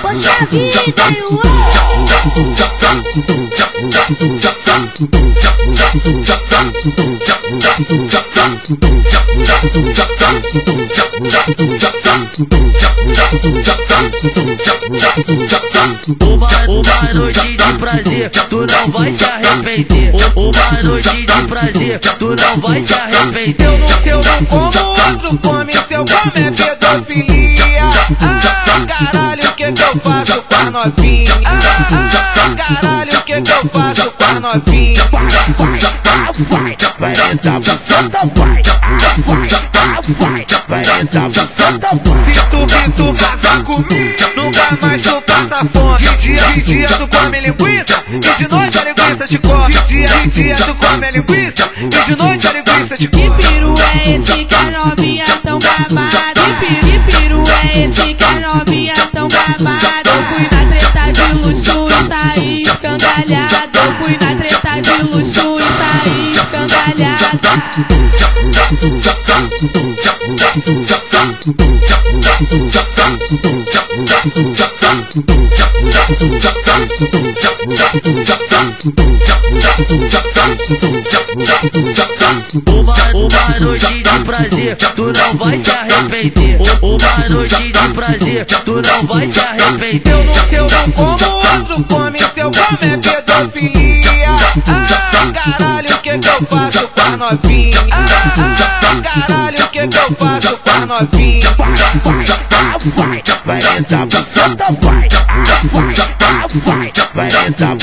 Poxa vida, Uma noite de prazer, tu não vai se arrepender. Uma noite de prazer, tu não vai se arrepender. Eu não, como outro come, seu come é pedofilia. Ah, que que eu faço com a novinha? Ah, caralho, o que que eu faço com a novinha? Vai, vai, ah, vai, vai entrar pra santa, vai, ah, vai, ah, vai, vai entrar pra santa, vai. Se tu vir tu casar comigo, nunca mais tu passa fome. Dia, de dia tu come linguiça, e de noite a linguiça te come. Dia, de dia tu come linguiça, e de noite a linguiça te Que come. piru é esse que a novinha tão babada? Que que piru é esse que a novinha Eu fui na treta de luxo e saí escangalhada. Eu fui na treta de luxo e saí escangalhada. Uma, noite de prazer, tu não vai se arrepender. Uma noite de prazer, tu não vai se Eu arrepender. não, eu não como outro come, seu come é pedofilia. Ah, caralho, o que que eu faço com a novinha? Ah, o que que eu faço com a novinha? Vai, vai, vai, vai pra vai, vai, ah, vai, pra.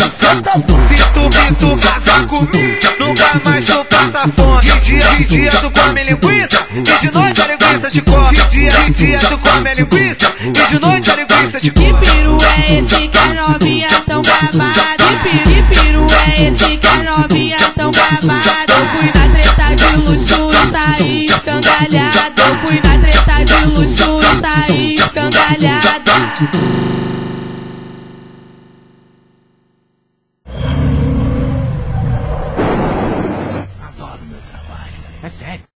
Se tu vir tu casar comigo, nunca mais tu passa fome. De dia, de dia tu come linguiça, e de noite a linguiça te come. De dia, de dia tu come linguiça, e de noite a linguiça te Que come. piru é esse que fui na treta de luxo e saí cangalhada. Adoro meu trabalho. É sério.